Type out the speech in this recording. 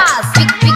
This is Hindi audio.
क्योंकि